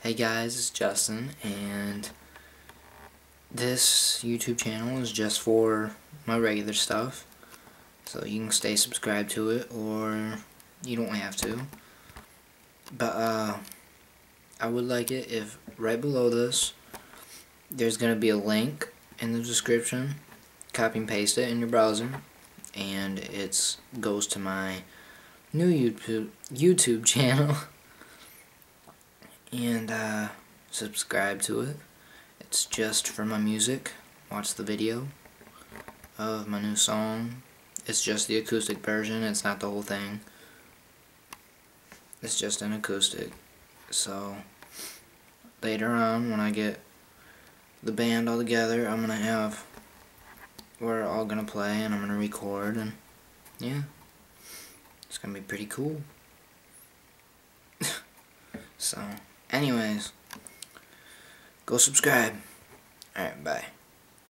Hey guys, it's Justin, and this YouTube channel is just for my regular stuff. So you can stay subscribed to it, or you don't have to. But, uh, I would like it if right below this, there's going to be a link in the description. Copy and paste it in your browser, and it goes to my new YouTube, YouTube channel. And uh, subscribe to it. It's just for my music. Watch the video of my new song. It's just the acoustic version, it's not the whole thing. It's just an acoustic. So, later on, when I get the band all together, I'm gonna have, we're all gonna play and I'm gonna record and, yeah. It's gonna be pretty cool. so, Anyways, go subscribe. Alright, bye.